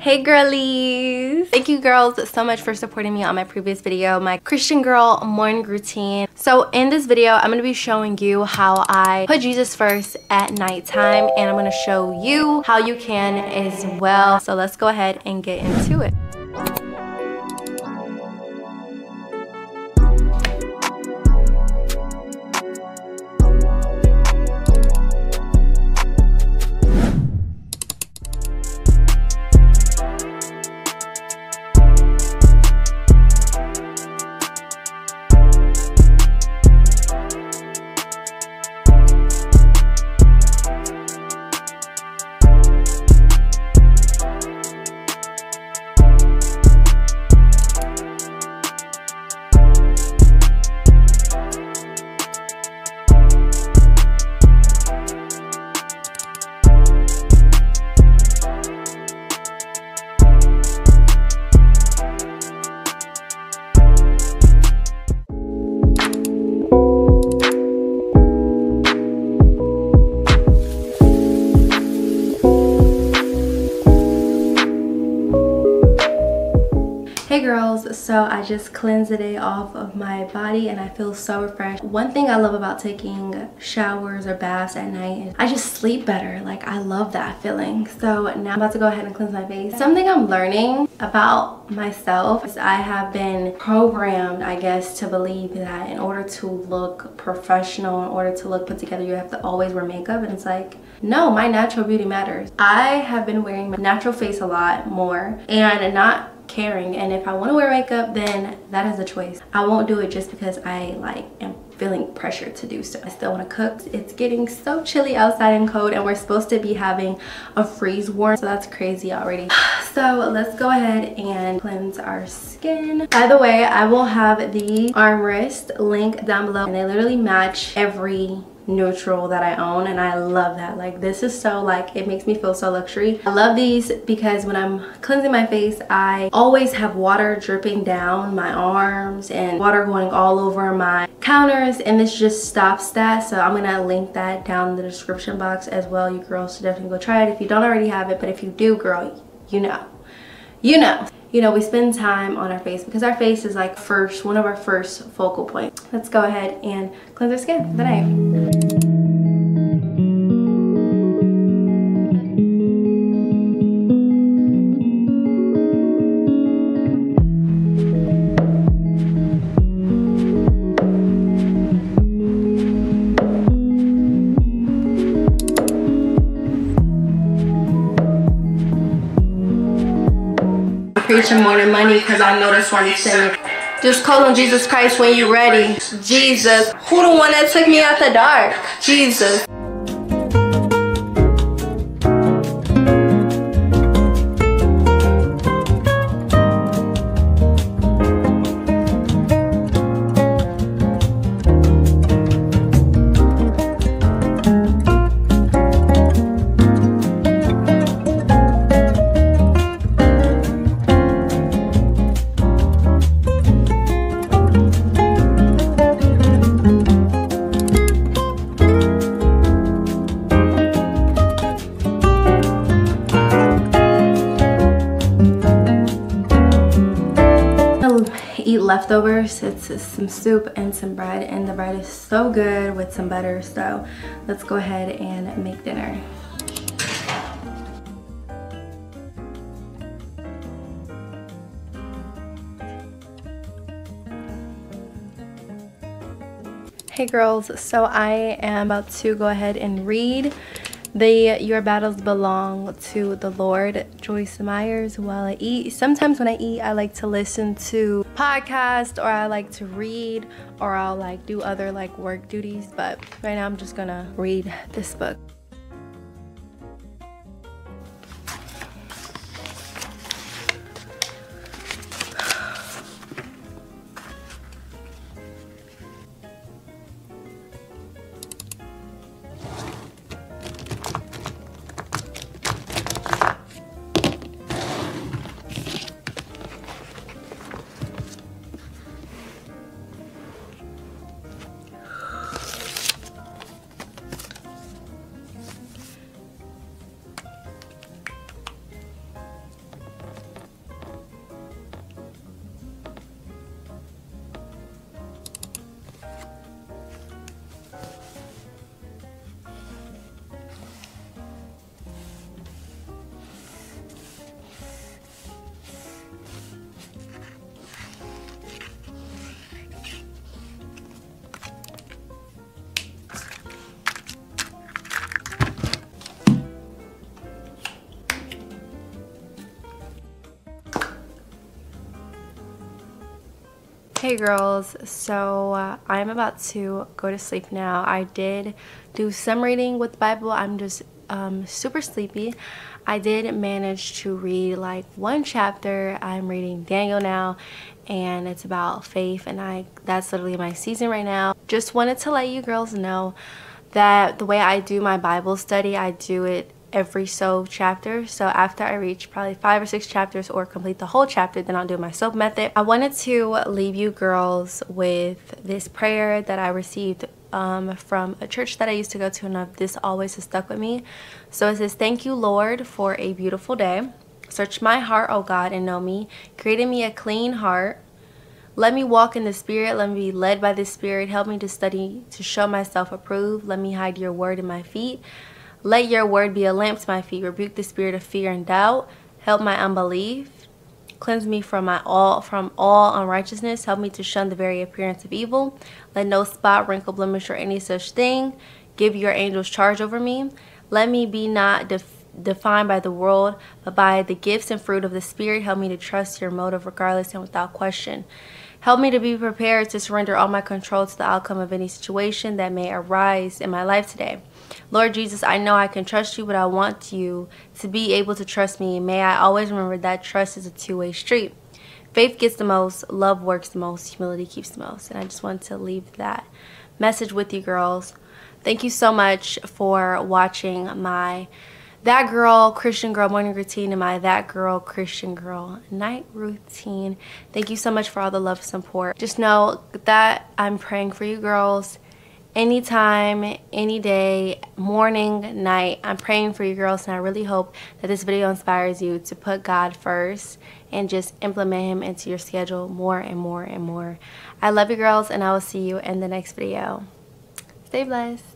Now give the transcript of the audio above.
Hey girlies! Thank you girls so much for supporting me on my previous video, my Christian girl morning routine. So in this video, I'm going to be showing you how I put Jesus first at nighttime and I'm going to show you how you can as well. So let's go ahead and get into it. Girls, so I just cleanse the day off of my body and I feel so refreshed. One thing I love about taking showers or baths at night is I just sleep better. Like I love that feeling. So now I'm about to go ahead and cleanse my face. Something I'm learning about myself is I have been programmed, I guess, to believe that in order to look professional, in order to look put together, you have to always wear makeup. And it's like, no, my natural beauty matters. I have been wearing my natural face a lot more and not caring and if I want to wear makeup then that is a choice. I won't do it just because I like am feeling pressure to do so. I still want to cook. It's getting so chilly outside and cold and we're supposed to be having a freeze warning so that's crazy already. So let's go ahead and cleanse our skin. By the way I will have the armrest link down below and they literally match every neutral that I own and I love that. Like this is so like it makes me feel so luxury. I love these because when I'm cleansing my face I always have water dripping down my arms and water going all over my counters and this just stops that. So I'm gonna link that down in the description box as well you girls. Should definitely go try it if you don't already have it but if you do girl you know. You know you know we spend time on our face because our face is like first one of our first focal points. Let's go ahead and cleanse our skin the today preaching more than money because I know that's why you me. Just call on Jesus Christ when you're ready. Jesus. Who the one that took me out the dark? Jesus. Leftovers. It's some soup and some bread and the bread is so good with some butter. So let's go ahead and make dinner. Hey girls, so I am about to go ahead and read the Your Battles Belong to the Lord, Joyce Meyers, while I eat. Sometimes when I eat, I like to listen to podcasts or I like to read or I'll like do other like work duties. But right now I'm just gonna read this book. Hey girls, so uh, I'm about to go to sleep now. I did do some reading with Bible. I'm just um, super sleepy. I did manage to read like one chapter. I'm reading Daniel now and it's about faith and I that's literally my season right now. Just wanted to let you girls know that the way I do my Bible study, I do it every so chapter. So after I reach probably five or six chapters or complete the whole chapter, then I'll do my SOAP method. I wanted to leave you girls with this prayer that I received um, from a church that I used to go to and this always has stuck with me. So it says, thank you Lord for a beautiful day. Search my heart, O God, and know me. Create in me a clean heart. Let me walk in the Spirit. Let me be led by the Spirit. Help me to study, to show myself approved. Let me hide your word in my feet. Let your word be a lamp to my feet. Rebuke the spirit of fear and doubt. Help my unbelief. Cleanse me from my all from all unrighteousness. Help me to shun the very appearance of evil. Let no spot, wrinkle, blemish, or any such thing. Give your angels charge over me. Let me be not def defined by the world, but by the gifts and fruit of the Spirit. Help me to trust your motive regardless and without question. Help me to be prepared to surrender all my control to the outcome of any situation that may arise in my life today. Lord Jesus, I know I can trust you, but I want you to be able to trust me. May I always remember that trust is a two-way street. Faith gets the most, love works the most, humility keeps the most. And I just want to leave that message with you girls. Thank you so much for watching my That Girl Christian Girl morning routine and my That Girl Christian Girl night routine. Thank you so much for all the love and support. Just know that I'm praying for you girls anytime, any day, morning, night. I'm praying for you girls and I really hope that this video inspires you to put God first and just implement him into your schedule more and more and more. I love you girls and I will see you in the next video. Stay blessed.